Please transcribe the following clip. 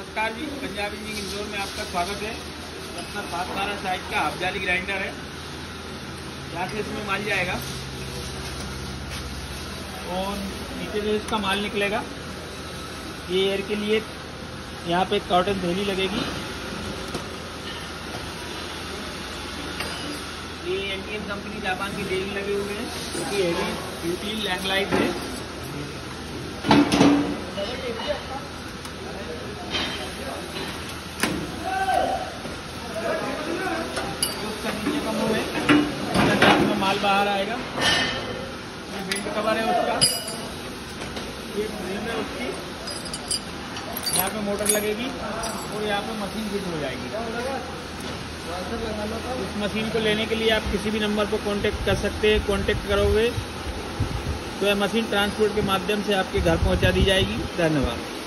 नमस्कार जी, पंजाब इंजिंग इंदौर में आपका स्वागत है। अपना सात बारह साइज़ का हाफ़ जाली ग्राइंडर है। यहाँ से इसमें माल जाएगा। और नीचे से इसका माल निकलेगा। ये एयर के लिए यहाँ पे कॉटन थैली लगेगी। ये एनटीएम कंपनी जापान की डेली लगे हुए हैं। क्योंकि हेवी ड्यूटी लैंड लाइट है उसका नीचे का मुँह है उसका बाहर आएगा। ये बेल्ट कवर है उसका। ये फ्रेम है उसकी। यहाँ पे मोटर लगेगी। और यहाँ पे मशीन फिट हो जाएगी। इस मशीन को लेने के लिए आप किसी भी नंबर पर कांटेक्ट कर सकते हैं। कांटेक्ट करोगे तो यह मशीन ट्रांसपोर्ट के माध्यम से आपके घर पहुँचा दी जाएगी। धन्यवाद।